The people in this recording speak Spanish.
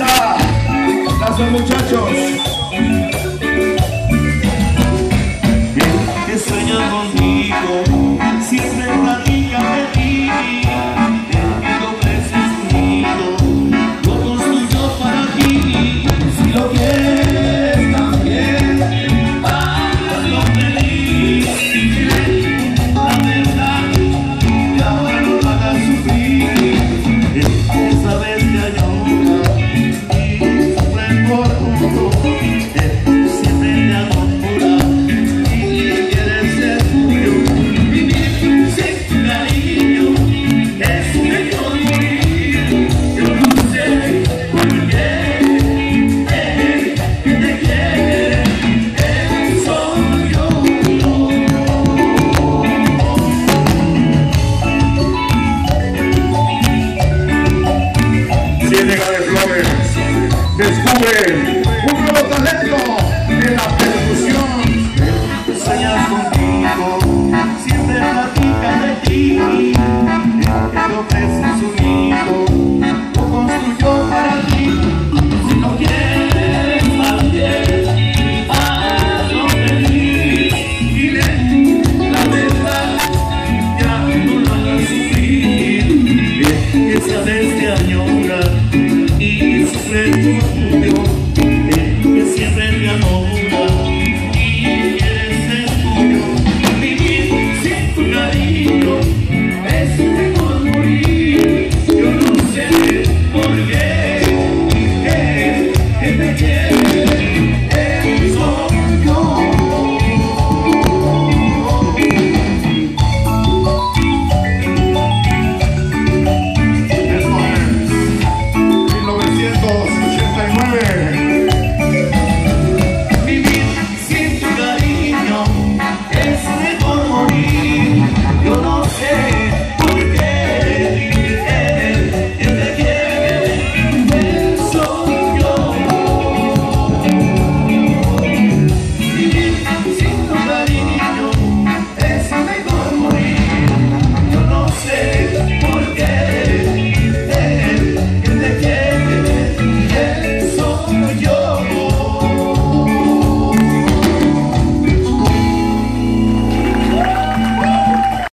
star. Gallega de Flores descubre un nuevo talento de la percusión. Sueñas contigo, siempre platicas de ti, te ofrezco.